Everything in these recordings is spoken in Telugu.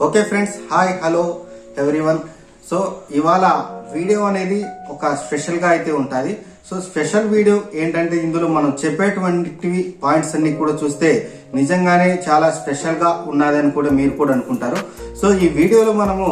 Okay friends hi hello everyone. So ఇవాళ వీడియో అనేది ఒక స్పెషల్గా అయితే ఉంటుంది. సో స్పెషల్ వీడియో ఏంటంటే ఇందులో మనం చెప్పేటువంటివి పాయింట్స్ అన్ని కూడా చూస్తే నిజంగానే చాలా స్పెషల్గా ఉన్నదని కూడా మీరు కూడా అనుకుంటారు. సో ఈ వీడియోలో మనము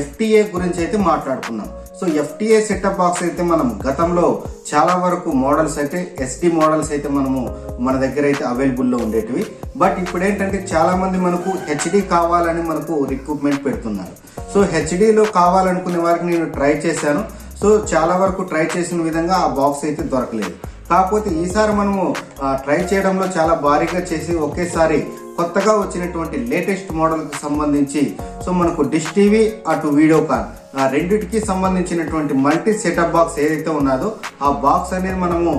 ఎఫ్టీఏ గురించి అయితే మాట్లాడుకున్నాం సో ఎఫ్టీఏ సెటప్ బాక్స్ అయితే మనం గతంలో చాలా వరకు మోడల్స్ అయితే ఎస్డి మోడల్స్ అయితే మనము మన దగ్గర అయితే అవైలబుల్లో ఉండేటివి. బట్ ఇప్పుడు ఏంటంటే చాలా మంది మనకు హెచ్డి కావాలని మనకు రిక్రూట్మెంట్ పెడుతున్నారు. సో హెచ్డిలో కావాలనుకునే వారికి నేను ట్రై చేశాను. సో చాలా వరకు ట్రై చేసిన విధంగా ఆ బాక్స్ అయితే దొరకలేదు. కాకపోతే ఈసారి మనము ట్రై చేయడంలో చాలా భారీగా చేసి ఒకేసారి కొత్తగా వచ్చినటువంటి లేటెస్ట్ మోడల్కి సంబంధించి. సో మనకు డిష్ టీవీ అటు వీడియో కాల్. రెండిటికి సంబంధించినటువంటి మల్టీ సెటప్ బాక్స్ ఏదైతే ఉన్నదో ఆ బాక్స్ అనేది మనము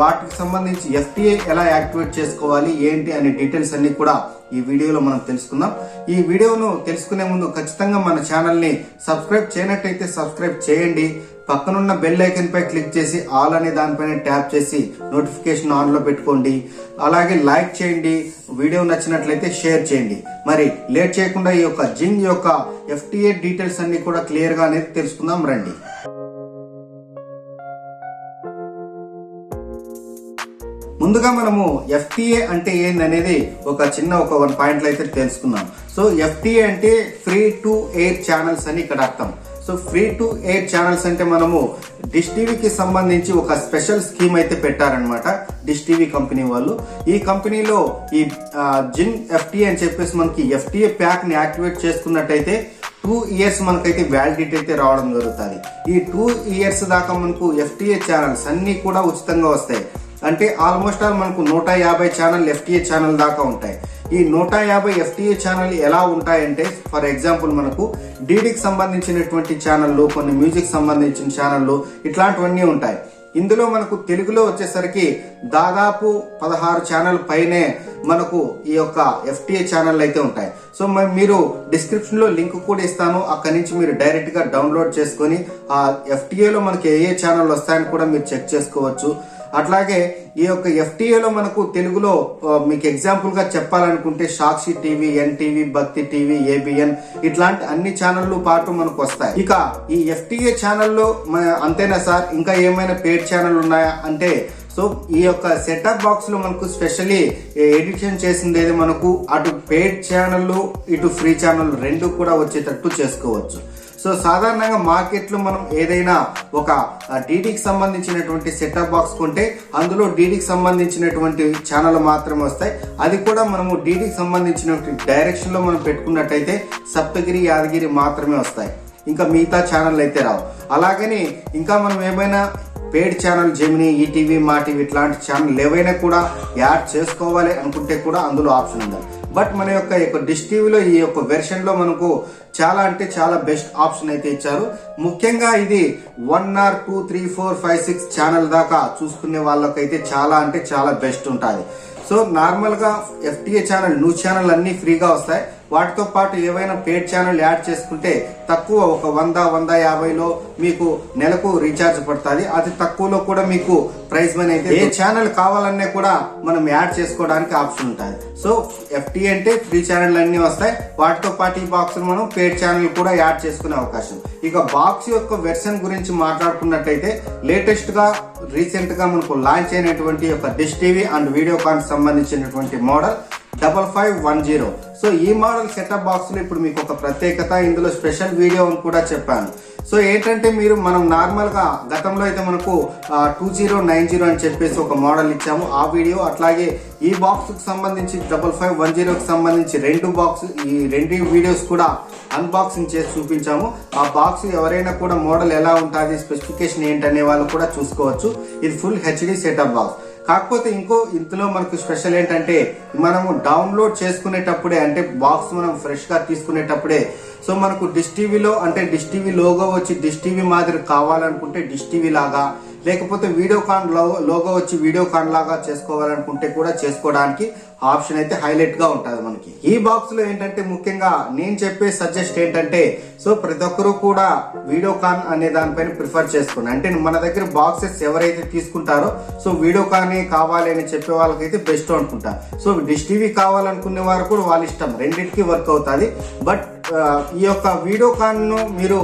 వాటికి సంబంధించి ఎఫ్టీఏ ఎలా యాక్టివేట్ చేసుకోవాలి ఏంటి అనే డీటెయిల్స్ అన్ని కూడా ఈ వీడియోలో మనం తెలుసుకుందాం. ఈ వీడియోను తెలుసుకునే ముందు ఖచ్చితంగా మన ఛానల్ని సబ్స్క్రైబ్ చేయనట్టయితే సబ్స్క్రైబ్ చేయండి. పక్కనున్న బెల్ ఐకన్ పై క్లిక్ చేసి ఆల్ అనే దానిపైన ట్యాప్ చేసి నోటిఫికేషన్ ఆన్లో పెట్టుకోండి. అలాగే లైక్ చేయండి వీడియో నచ్చినట్లయితే షేర్ చేయండి. మరి లేట్ చేయకుండా ఈ యొక్క జింగ్ యొక్క ఎఫ్టీఏ డీటెయిల్స్ అన్ని కూడా క్లియర్గా అనేది తెలుసుకుందాం రండి. ముందుగా మనము ఎఫ్టీఏ అంటే ఏందనేది ఒక చిన్న ఒక వన్ పాయింట్లు అయితే తెలుసుకుందాం. సో ఎఫ్టీఏ అంటే ఫ్రీ టు ఎయిర్ ఛానల్స్ అని ఇక్కడ అర్థం. So free to air channels అంటే మనము డిష్ టీవీకి సంబంధించి ఒక స్పెషల్ స్కీమ్ అయితే పెట్టారనమాట డిష్ టీవీ కంపెనీ వాళ్ళు. ఈ కంపెనీలో ఈ జిన్ ఎఫ్టీ అని చెప్పేసి మనకి ఎఫ్టీఏ ప్యాక్ని యాక్టివేట్ చేసుకున్నట్టయితే టూ ఇయర్స్ మనకైతే వ్యాలిడిటీ అయితే రావడం జరుగుతుంది. ఈ టూ ఇయర్స్ దాకా మనకు ఎఫ్టీఏ ఛానల్స్ అన్నీ కూడా ఉచితంగా వస్తాయి. అంటే ఆల్మోస్ట్ ఆల్ మనకు నూట యాభై ఛానల్ ఎఫ్టీఏ ఛానల్ దాకా ఉంటాయి. ఈ నూట యాభై ఎఫ్టీఏ ఛానల్ ఎలా ఉంటాయంటే ఫర్ ఎగ్జాంపుల్ మనకు డీడీకి సంబంధించినటువంటి ఛానళ్ళు కొన్ని మ్యూజిక్ సంబంధించిన ఛానళ్ళు ఇట్లాంటివన్నీ ఉంటాయి. ఇందులో మనకు తెలుగులో వచ్చేసరికి దాదాపు పదహారు ఛానల్ పైనే మనకు ఈ యొక్క ఎఫ్టీఏ ఛానల్ అయితే ఉంటాయి. సో మరి మీరు డిస్క్రిప్షన్లో లింక్ కూడా ఇస్తాను. అక్కడి నుంచి మీరు డైరెక్ట్గా డౌన్లోడ్ చేసుకొని ఆ ఎఫ్టీఏలో మనకి ఏ ఏ ఛానల్ వస్తాయని కూడా మీరు చెక్ చేసుకోవచ్చు. అట్లాగే ఈ యొక్క ఎఫ్టీఏలో మనకు తెలుగులో మీకు ఎగ్జాంపుల్గా చెప్పాలనుకుంటే Sakshi TV NTV Bhakti TV ABN ఇట్లాంటి అన్ని ఛానళ్ళు పాటు మనకు వస్తాయి. ఇక ఈ ఎఫ్టీఏ ఛానల్లో అంతేనా సార్? ఇంకా ఏమైనా పేడ్ ఛానల్ ఉన్నాయా? అంటే సో ఈ యొక్క సెటప్ బాక్స్లో మనకు స్పెషల్లీ ఎడిషన్ చేసింది ఏది మనకు అటు పేడ్ ఛానల్ ఇటు ఫ్రీ ఛానల్ రెండు కూడా వచ్చేటట్టు చేసుకోవచ్చు. సో సాధారణంగా మార్కెట్లో మనం ఏదైనా ఒక డీడీకి సంబంధించినటువంటి సెటప్ బాక్స్ కొంటే అందులో డీడీకి సంబంధించినటువంటి ఛానల్ మాత్రమే వస్తాయి. అది కూడా మనము డీడీకి సంబంధించినటువంటి డైరెక్షన్లో మనం పెట్టుకున్నట్టయితే సప్తగిరి యాదగిరి మాత్రమే వస్తాయి. ఇంకా మిగతా ఛానల్ అయితే రావు. అలాగని ఇంకా మనం ఏమైనా paid channel Gemini ETV Maa TV ఇట్లాంటి ఛానల్ ఏవైనా కూడా యాడ్ చేసుకోవాలి అనుకుంటే కూడా అందులో ఆప్షన్ ఉంది బట్ మన యొక్క యొక్క డిష్ టీవీలో ఈ యొక్క వెర్షన్లో మనకు చాలా అంటే చాలా బెస్ట్ ఆప్షన్ అయితే ఇచ్చారు. ముఖ్యంగా ఇది one or two three four five six channel దాకా చూసుకునే వాళ్ళకైతే చాలా అంటే చాలా బెస్ట్ ఉంటుంది సో నార్మల్గా ఎఫ్టీఏ ఛానల్ న్యూస్ ఛానల్ అన్ని ఫ్రీగా వస్తాయి. వాటితో పాటు ఏవైనా పేడ్ ఛానల్ యాడ్ చేసుకుంటే తక్కువ ఒక వంద వంద యాభైలో మీకు నెలకు రీఛార్జ్ పడుతుంది. అది తక్కువలో కూడా మీకు ప్రైస్ మనీ అయితే ఏ ఛానల్ కావాలన్నా కూడా మనం యాడ్ చేసుకోవడానికి ఆప్షన్ ఉంటుంది. సో ఎఫ్టీ అంటే ఫ్రీ ఛానల్ అన్ని వస్తాయి. వాటితో పాటు ఈ బాక్స్ మనం పేడ్ ఛానల్ కూడా యాడ్ చేసుకునే అవకాశం. ఇక బాక్స్ యొక్క వెర్షన్ గురించి మాట్లాడుకున్నట్టయితే లేటెస్ట్గా రీసెంట్గా మనకు లాంచ్ అయినటువంటి ఒక డిష్ టీవీ అండ్ వీడియోకాన్ సంబంధించినటువంటి model double five one zero so ఈ మోడల్ సెటప్ బాక్స్లో ఇప్పుడు మీకు ఒక ప్రత్యేకత ఇందులో స్పెషల్ వీడియో అని కూడా చెప్పాను. సో ఏంటంటే మీరు మనం నార్మల్గా గతంలో అయితే మనకు టూ జీరో నైన్ జీరో అని చెప్పేసి ఒక మోడల్ ఇచ్చాము. ఆ వీడియో అట్లాగే ఈ బాక్స్కి సంబంధించి డబల్ ఫైవ్ వన్ జీరోకి సంబంధించి రెండు బాక్స్ ఈ రెండు వీడియోస్ కూడా అన్బాక్సింగ్ చేసి చూపించాము. ఆ బాక్స్ ఎవరైనా కూడా మోడల్ ఎలా ఉంటుంది స్పెసిఫికేషన్ ఏంటనే వాళ్ళు కూడా చూసుకోవచ్చు. ఇది ఫుల్ హెచ్డి సెటప్ బాక్స్ కాకపోతే ఇంకో ఇందులో మనకు స్పెషల్ ఏంటంటే మనము డౌన్లోడ్ చేసుకునేటప్పుడే అంటే బాక్స్ మనం ఫ్రెష్గా తీసుకునేటప్పుడే సో మనకు డిష్ టీవీలో అంటే డిష్ టీవీ లోగో వచ్చి డిష్ టీవీ మాదిరి కావాలనుకుంటే డిష్ టీవీ లాగా లేకపోతే వీడియో కాన్ లోగో వచ్చి వీడియో కాన్ లాగా చేసుకోవాలనుకుంటే కూడా చేసుకోవడానికి ఆప్షన్ అయితే హైలైట్గా ఉంటుంది మనకి. ఈ బాక్స్లో ఏంటంటే ముఖ్యంగా నేను చెప్పే సజెస్ట్ ఏంటంటే సో ప్రతి ఒక్కరూ కూడా వీడియో కాన్ అనే దానిపైన ప్రిఫర్ చేసుకోండి. అంటే మన దగ్గర బాక్సెస్ ఎవరైతే తీసుకుంటారో సో వీడియో కానే కావాలి అని చెప్పే వాళ్ళకైతే బెస్ట్ అనుకుంటా. సో డిష్ టీవీ కావాలనుకునే వారు కూడా వాళ్ళ ఇష్టం. రెండింటికి వర్క్ అవుతుంది. బట్ ఈ యొక్క వీడియోకాన్ను మీరు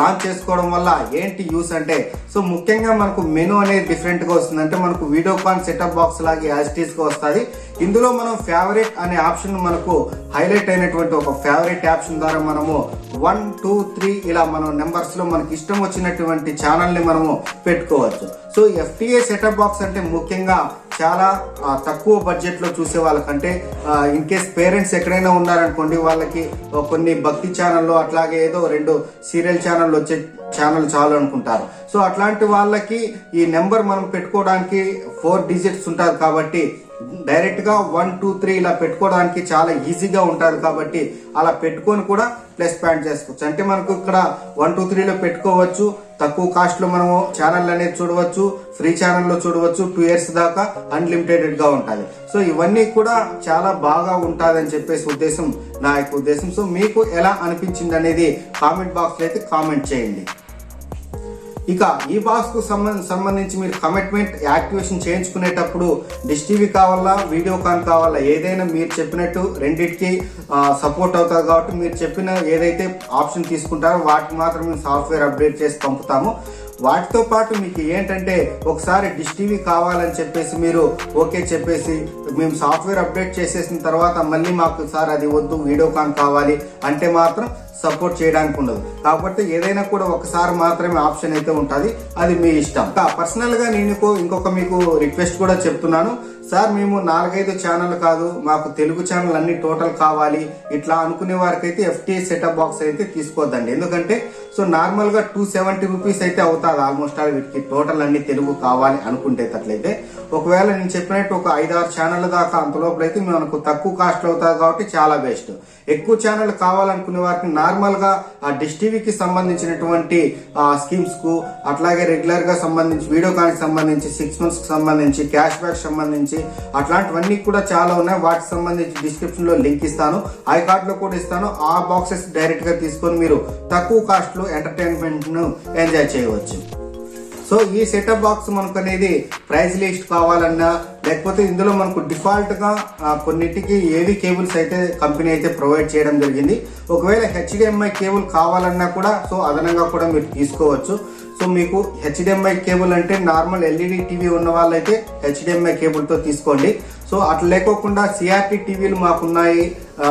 లాంచ్ చేసుకోవడం వల్ల ఏంటి యూస్ అంటే సో ముఖ్యంగా మనకు మెనూ అనేది డిఫరెంట్గా వస్తుంది అంటే మనకు వీడియోకాన్ సెటప్ బాక్స్ లాగే యాజిటీస్గా వస్తుంది. ఇందులో మనం ఫేవరెట్ అనే ఆప్షన్ మనకు హైలైట్ అయినటువంటి ఒక ఫేవరెట్ ఆప్షన్ ద్వారా మనము వన్ టూ త్రీ ఇలా మనం నెంబర్స్లో మనకి ఇష్టం వచ్చినటువంటి ఛానల్ని మనము పెట్టుకోవచ్చు. సో ఎఫ్టీఏ సెటప్ బాక్స్ అంటే ముఖ్యంగా చాలా తక్కువ బడ్జెట్లో చూసే వాళ్ళకంటే ఇన్ కేస్ పేరెంట్స్ ఎక్కడైనా ఉన్నారనుకోండి వాళ్ళకి కొన్ని భక్తి ఛానల్లో అట్లాగే ఏదో రెండు సీరియల్ ఛానల్ వచ్చే ఛానల్ చాలు అనుకుంటారు. సో అట్లాంటి వాళ్ళకి ఈ నెంబర్ మనం పెట్టుకోవడానికి ఫోర్ డిజిట్స్ ఉంటారు కాబట్టి డైరెక్ట్గా వన్ టూ త్రీ ఇలా పెట్టుకోవడానికి చాలా ఈజీగా ఉంటారు కాబట్టి అలా పెట్టుకొని కూడా ప్లస్ పాయింట్ చేసుకోవచ్చు. అంటే మనకు ఇక్కడ వన్ టూ త్రీలో పెట్టుకోవచ్చు. తక్కువ కాస్ట్లో మనము ఛానల్ అనేది చూడవచ్చు. ఫ్రీ ఛానల్లో చూడవచ్చు. టూ ఇయర్స్ దాకా అన్లిమిటెడ్గా ఉంటుంది. సో ఇవన్నీ కూడా చాలా బాగా ఉంటుందని చెప్పేసి ఉద్దేశం నా యొక్క ఉద్దేశం. సో మీకు ఎలా అనిపించింది అనేది కామెంట్ బాక్స్లో అయితే కామెంట్ చేయండి. ఇక ఈ బాక్స్కు సంబంధించి మీరు కమిట్మెంట్ యాక్టివేషన్ చేయించుకునేటప్పుడు డిష్ టీవీ కావాలా వీడియోకాన్ కావాలా ఏదైనా మీరు చెప్పినట్టు రెండింటికి సపోర్ట్ అవుతుంది కాబట్టి మీరు చెప్పిన ఏదైతే ఆప్షన్ తీసుకుంటారో వాటికి మాత్రం మేము సాఫ్ట్వేర్ అప్డేట్ చేసి పంపుతాము. వాటితో పాటు మీకు ఏంటంటే ఒకసారి డిష్ టీవీ కావాలని చెప్పేసి మీరు ఓకే చెప్పేసి మేము సాఫ్ట్వేర్ అప్డేట్ చేసేసిన తర్వాత మళ్ళీ మాకు సార్ అది వద్దు వీడియోకాన్ కావాలి అంటే మాత్రం సపోర్ట్ చేయడానికి ఉండదు. కాబట్టి ఏదైనా కూడా ఒకసారి మాత్రమే ఆప్షన్ అయితే ఉంటుంది అది మీ ఇష్టం. పర్సనల్గా నేను ఇంకొక మీకు రిక్వెస్ట్ కూడా చెప్తున్నాను. సార్ మేము నాలుగైదు ఛానల్ కాదు మాకు తెలుగు ఛానల్ అన్ని టోటల్ కావాలి ఇట్లా అనుకునే వారికైతే అయితే ఎఫ్టీఏ సెటప్ బాక్స్ అయితే తీసుకోవద్దండి. ఎందుకంటే సో నార్మల్గా టూ సెవెంటీ రూపీస్ అయితే అవుతుంది ఆల్మోస్ట్ ఆల్ వీటికి. టోటల్ అన్ని తెలుగు కావాలి అనుకుంటేటట్లయితే. ఒకవేళ నేను చెప్పినట్టు ఒక ఐదారు ఛానల్ దాకా అంతలోపల అయితే మనకు తక్కువ కాస్ట్ అవుతుంది కాబట్టి చాలా బెస్ట్. ఎక్కువ ఛానల్ కావాలనుకునే వారికి నార్మల్గా ఆ డిష్ టీవీకి సంబంధించినటువంటి స్కీమ్స్కు అట్లాగే రెగ్యులర్గా సంబంధించి వీడియో కానికి సంబంధించి సిక్స్ మంత్స్కి సంబంధించి క్యాష్ బ్యాక్ సంబంధించి అట్లాంటివన్నీ కూడా చాలా ఉన్నాయి. వాటికి సంబంధించి డిస్క్రిప్షన్లో లింక్ ఇస్తాను. ఐ కార్డ్లో కూడా ఇస్తాను. ఆ బాక్సెస్ డైరెక్ట్గా తీసుకొని మీరు తక్కువ కాస్ట్ ఎంటర్టైన్మెంట్ను ఎంజాయ్ చేయవచ్చు. సో ఈ సెటప్ బాక్స్ మనకు అనేది ప్రైస్ లిస్ట్ కావాలన్నా లేకపోతే ఇందులో మనకు డిఫాల్ట్గా కొన్నిటికి ఏవి కేబుల్స్ అయితే కంపెనీ అయితే ప్రొవైడ్ చేయడం జరిగింది. ఒకవేళ హెచ్డిఎంఐ కేబుల్ కావాలన్నా కూడా సో అదనంగా కూడా మీరు తీసుకోవచ్చు. సో మీకు హెచ్డిఎంఐ కేబుల్ అంటే నార్మల్ ఎల్ఈడి టీవీ ఉన్న వాళ్ళైతే హెచ్డిఎంఐ కేబుల్తో తీసుకోండి. సో అట్లా లేకోకుండా సిఆర్టీ టీవీలు మాకున్నాయి.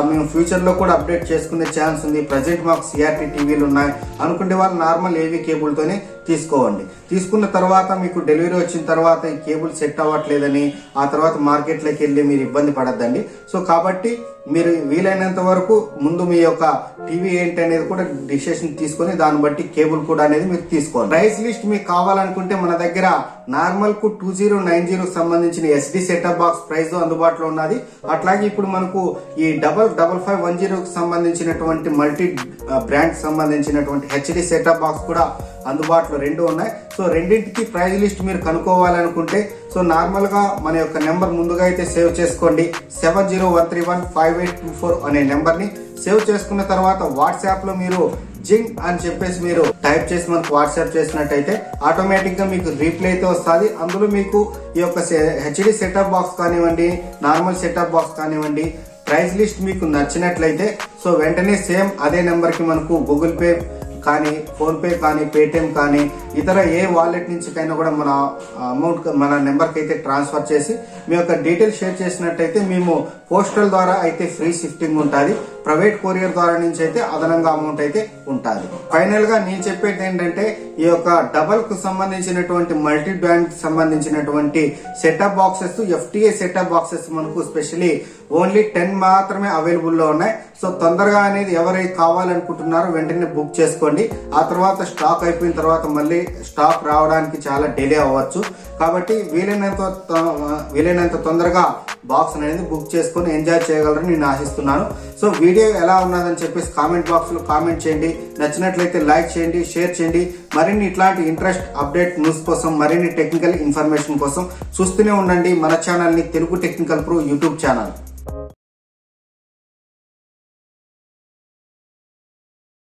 మేము ఫ్యూచర్లో కూడా అప్డేట్ చేసుకునే ఛాన్స్ ఉంది. ప్రజెంట్ మాకు సిఆర్టీ టీవీలు ఉన్నాయి. అనుకుంటే వాళ్ళు నార్మల్ ఏవి కేబుల్తోనే తీసుకోవండి. తీసుకున్న తర్వాత మీకు డెలివరీ వచ్చిన తర్వాత ఈ కేబుల్ సెట్ అవ్వట్లేదని ఆ తర్వాత మార్కెట్లోకి వెళ్ళి మీరు ఇబ్బంది పడద్దండి. సో కాబట్టి మీరు వీలైనంత వరకు ముందు మీ యొక్క టీవీ ఏంటి అనేది కూడా డిసిషన్ తీసుకొని దాన్ని బట్టి కేబుల్ కూడా అనేది మీరు తీసుకోండి. ప్రైస్ లిస్ట్ మీకు కావాలనుకుంటే మన దగ్గర నార్మల్కు టూ జీరో నైన్ జీరో సంబంధించిన ఎస్డి సెటప్ బాక్స్ ప్రైస్ అందుబాటులో ఉన్నది. అట్లాగే ఇప్పుడు మనకు ఈ డబల్ డబల్ ఫైవ్ వన్ జీరోకి సంబంధించినటువంటి మల్టీ బ్రాండ్ సంబంధించినటువంటి హెచ్డి సెటప్ బాక్స్ కూడా అందుబాటులో రెండు ఉన్నాయి. సో రెండింటికి ప్రైజ్ లిస్ట్ మీరు కనుక్కోవాలనుకుంటే సో నార్మల్గా మన యొక్క నెంబర్ ముందుగా అయితే సేవ్ చేసుకోండి. Seven zero one three one five eight two four అనే నెంబర్ని సేవ్ చేసుకున్న తర్వాత వాట్సాప్లో మీరు జింక్ అని చెప్పేసి మీరు టైప్ చేసి మనకు వాట్సాప్ చేసినట్టయితే ఆటోమేటిక్గా మీకు రీప్లై అయితే వస్తుంది. అందులో మీకు ఈ యొక్క హెచ్డి సెటప్ బాక్స్ కానివ్వండి నార్మల్ సెటప్ బాక్స్ కానివ్వండి ప్రైస్ లిస్ట్ మీకు నచ్చినట్లయితే సో వెంటనే సేమ్ అదే నెంబర్కి మనకు గూగుల్ పే కానీ ఫోన్పే కానీ పేటిఎం కానీ ఇతర ఏ వాలెట్ నుంచికైనా కూడా మన అమౌంట్ మన నెంబర్కి అయితే ట్రాన్స్ఫర్ చేసి మీ యొక్క డీటెయిల్స్ షేర్ చేసినట్టయితే మేము పోస్టల్ ద్వారా అయితే ఫ్రీ షిఫ్టింగ్ ఉంటుంది. ప్రైవేట్ కొరియర్ ద్వారా నుంచి అయితే అదనంగా అమౌంట్ అయితే ఉంటుంది. ఫైనల్గా నేను చెప్పేది ఏంటంటే ఈ యొక్క డబల్కు సంబంధించినటువంటి మల్టీ బ్యాండ్ సంబంధించినటువంటి setup boxes FTA setup boxes మనకు స్పెషలీ ఓన్లీ టెన్ మాత్రమే అవైలబుల్లో ఉన్నాయి. సో తొందరగా అనేది ఎవరైతే కావాలనుకుంటున్నారో వెంటనే బుక్ చేసుకోండి. ఆ తర్వాత స్టాక్ అయిపోయిన తర్వాత మళ్ళీ స్టాక్ రావడానికి చాలా డిలే అవ్వచ్చు. కాబట్టి వీలైనంత వీలైనంత తొందరగా బాక్స్ అనేది బుక్ చేసుకొని ఎంజాయ్ చేయగలరని నేను ఆశిస్తున్నాను. సో వీడియో ఎలా ఉన్నదని చెప్పేసి కామెంట్ బాక్స్లో కామెంట్ చేయండి. నచ్చినట్లయితే లైక్ చేయండి షేర్ చేయండి. మరిన్ని ఇట్లాంటి ఇంట్రెస్ట్ అప్డేట్ న్యూస్ కోసం మరిన్ని టెక్నికల్ ఇన్ఫర్మేషన్ కోసం చూస్తూనే ఉండండి మన ఛానల్ని Telugu technical pro YouTube channel